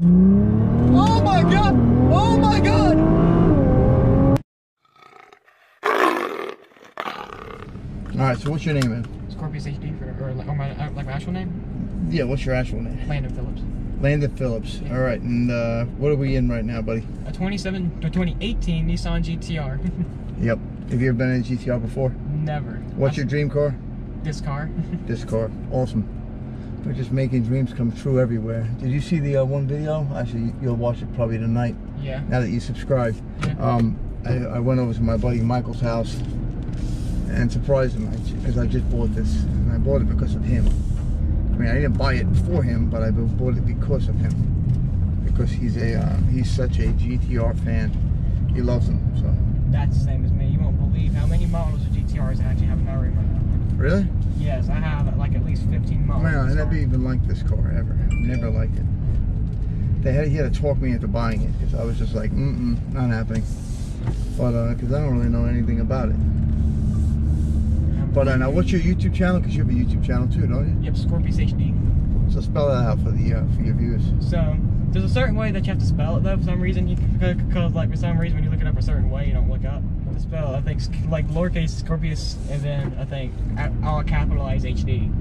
Oh my god! Oh my god! All right, so what's your name, man? Scorpius HD for, or like, or my, uh, like my actual name? Yeah, what's your actual name? Landon Phillips. Landon Phillips. All right, and uh, what are we in right now, buddy? A 27 to 2018 Nissan GTR. Yep. Have you ever been in a GTR before? Never. What's your dream car? This car. This car. Awesome. We're just making dreams come true everywhere. Did you see the uh, one video? Actually, you'll watch it probably tonight. yeah. Now that you subscribed, Yeah. um, I, I went over to my buddy Michael's house and surprised him because I just bought this, and I bought it because of him. I mean, I didn't buy it for him, but I bought it because of him. Because he's a uh, he's such a GTR fan. He loves them. So That's the same as me. You won't believe how many models of GTRs I actually have in my room right now. Really, Yes, I have like at least 15 models. man, I never even liked this car ever. Never liked it. They had he had to talk me into buying it because I was just like, mm mm, not happening. But uh, because I don't really know anything about it. But uh, now, what's your YouTube channel? Because you have a YouTube channel too, don't you? Yep, Scorpius HD. So spell that out for the uh, for your viewers. So there's a certain way that you have to spell it though. For some reason, you because like for some reason when you look it up a certain way, you don't look up the spell. I think like lowercase Scorpius, and then I think all capitalized HD.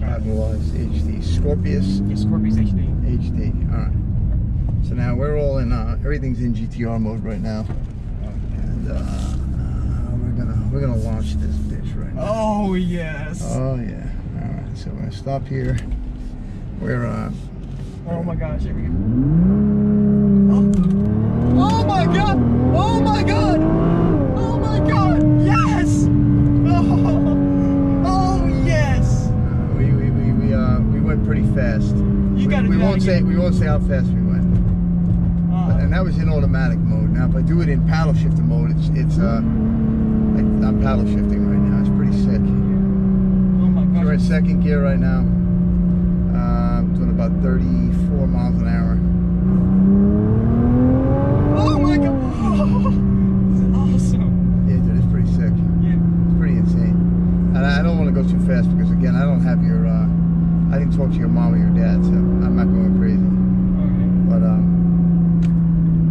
Capitalized HD. Scorpius Yeah, Scorpius HD. HD. All right. So now we're all in. Uh, everything's in GTR mode right now, and uh, uh, we're gonna we're gonna launch this bitch right now. Oh yes. Oh yeah. All right. So we're gonna stop here. We're uh, oh my gosh. Here we go. Won't say we won't say how fast we went. Uh, and that was in automatic mode. Now, if I do it in paddle shifting mode, it's it's uh, like I'm paddle shifting right now. It's pretty sick. oh my So we're in second gear right now. Uh, I'm doing about 34 miles an hour. Oh my god. this is awesome. Yeah, dude, it's pretty sick. Yeah. It's pretty insane. And I I don't want to go too fast because again, I don't have your. Uh, I didn't talk to your mom or your dad, so I'm not going crazy. But um,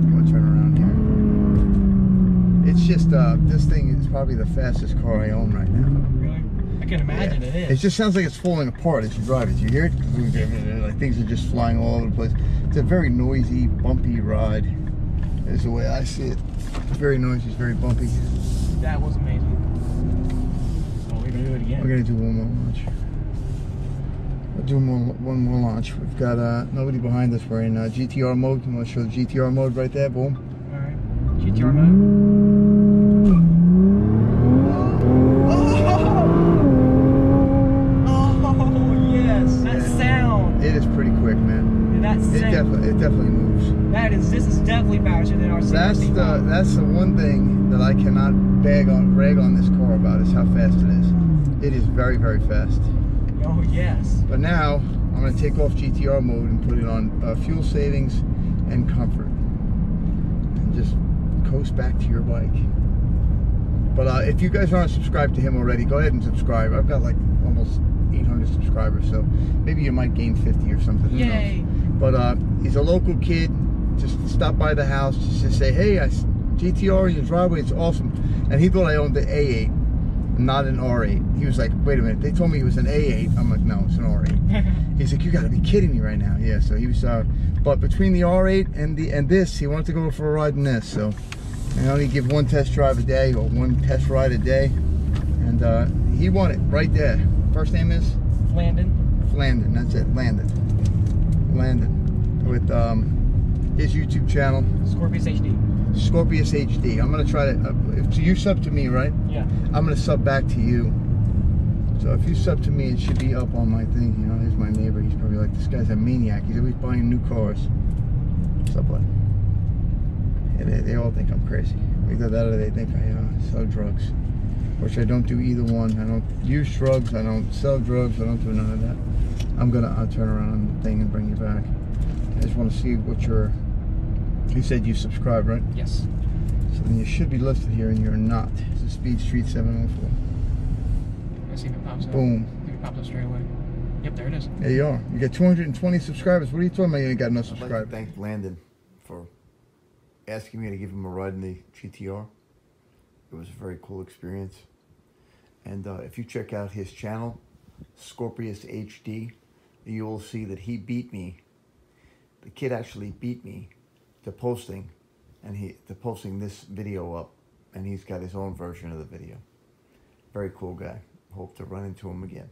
I'm gonna turn around here. It's just uh, this thing is probably the fastest car I own right now. Really? I can imagine Yeah. it It is. just sounds like it's falling apart as you drive it. You hear it? Like things are just flying all over the place. It's a very noisy, bumpy ride. Is the way I see it. It's very noisy. It's very bumpy. That was amazing. Oh, we're gonna do it again. We're gonna do one more launch. Do more, one more launch. We've got uh, nobody behind us. We're in uh, GTR mode. You want to show the GTR mode right there? Boom. Alright. GTR mode. Oh, yes. That Yeah. sound. It is pretty quick, man. That It definitely, it definitely moves. That is, this is definitely faster than our That's the that's the one thing that I cannot bag on brag on this car about is how fast it is. It is very very fast. Oh, yes. But now I'm going to take off GTR mode and put it on uh, fuel savings and comfort, and just coast back to your bike. But uh, if you guys aren't subscribed to him already, go ahead and subscribe. I've got like almost 800 subscribers, so maybe you might gain 50 or something. Who knows? Yay. But uh, he's a local kid. Just stop by the house, just to say, hey, I GTR in your driveway. It's awesome. And he thought I owned the A8, not an R8. He was like, wait a minute. They told me it was an A8. I'm like, no, it's an R8. He's like, you got to be kidding me right now. Yeah. So he was. Uh, but between the R8 and the and this, he wanted to go for a ride in this. So I only give one test drive a day or one test ride a day, and uh, he won it right there. First name is. Landon. Landon, that's it, Landon. Landon, with um, his YouTube channel, Scorpius HD. Scorpius HD. I'm gonna try to, uh, if you sub to me, right? Yeah. I'm gonna sub back to you. So if you sub to me, it should be up on my thing. You know, here's my neighbor. He's probably like, this guy's a maniac. He's always buying new cars. What's up, bud? They, they all think I'm crazy. Either that or they think I uh, sell drugs. Which I don't do either one. I don't use drugs. I don't sell drugs. I don't do none of that. I'm gonna uh, turn around on the thing and bring you back. I just want to see what your. You said you subscribe, right? Yes. So then you should be listed here, and you're not. It's a Speed Street 704. Let's see if it pops up. Boom. I think it pops up straight away. Yep, there it is. There you are. You got 220 subscribers. What are you talking about? You ain't got no I'd like subscribers. thank Landon for asking me to give him a ride in the GTR. It was a very cool experience. And uh, if you check out his channel, Scorpius HD, you will see that he beat me. The kid actually beat me to posting, and he to posting this video up, and he's got his own version of the video. Very cool guy. Hope to run into him again.